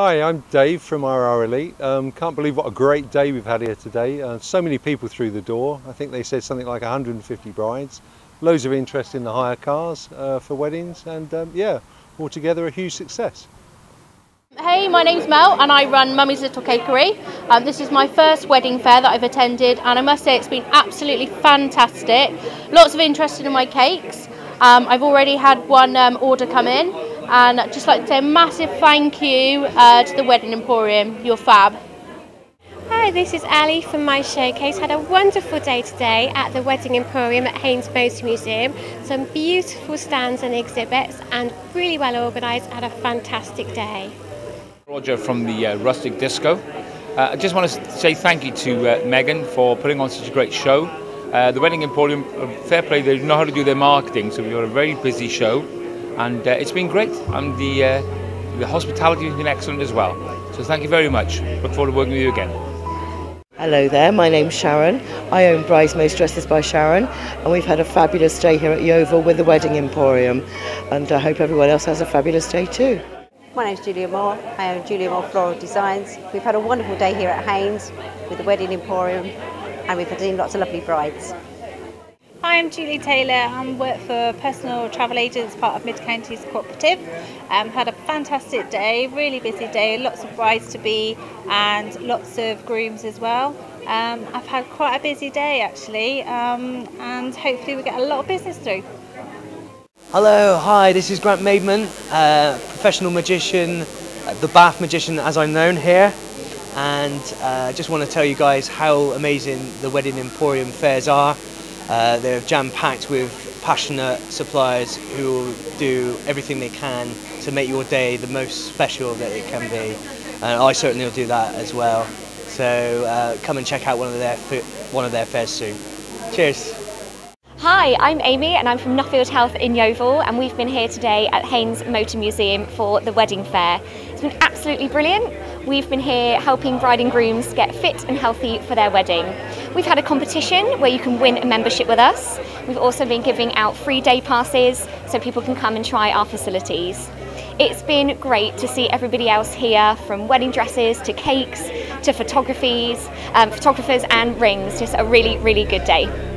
Hi, I'm Dave from RR Elite. Um, can't believe what a great day we've had here today. Uh, so many people through the door. I think they said something like 150 brides. Loads of interest in the hire cars uh, for weddings and um, yeah, altogether a huge success. Hey, my name's Mel and I run Mummy's Little Cakery. Um, this is my first wedding fair that I've attended and I must say it's been absolutely fantastic. Lots of interest in my cakes. Um, I've already had one um, order come in and I'd just like to say a massive thank you uh, to the Wedding Emporium. You're fab. Hi, this is Ali from My Showcase. Had a wonderful day today at the Wedding Emporium at Haynes Motor Museum. Some beautiful stands and exhibits and really well organised. Had a fantastic day. Roger from the uh, Rustic Disco. Uh, I just want to say thank you to uh, Megan for putting on such a great show. Uh, the Wedding Emporium, uh, fair play, they know how to do their marketing, so we've got a very busy show and uh, it's been great and the, the hospitality has been excellent as well. So thank you very much. Look forward to working with you again. Hello there, my name's Sharon. I own Bridesmaids Dresses by Sharon, and we've had a fabulous day here at Yeovil with the Wedding Emporium, and I hope everyone else has a fabulous day too. My name's Julia Moore. I own Julia Moore Floral Designs. We've had a wonderful day here at Haynes with the Wedding Emporium, and we've seen lots of lovely brides. Hi, I'm Julie Taylor. I work for Personal Travel Agents, part of Mid Counties Cooperative. Um, had a fantastic day, really busy day, lots of brides to be and lots of grooms as well. Um, I've had quite a busy day actually, um, and hopefully we get a lot of business through. Hello, hi, this is Grant Maidman, uh, professional magician, uh, the Bath magician as I'm known here. And I uh, just want to tell you guys how amazing the Wedding Emporium fairs are. Uh, they're jam-packed with passionate suppliers who will do everything they can to make your day the most special that it can be. And I certainly will do that as well. So uh, come and check out one of their one of their fairs soon. Cheers. Hi, I'm Amy and I'm from Nuffield Health in Yeovil and we've been here today at Haynes Motor Museum for the wedding fair. It's been absolutely brilliant. We've been here helping bride and grooms get fit and healthy for their wedding. We've had a competition where you can win a membership with us. We've also been giving out free day passes so people can come and try our facilities. It's been great to see everybody else here from wedding dresses to cakes to photographies, um, photographers and rings. Just a really, really good day.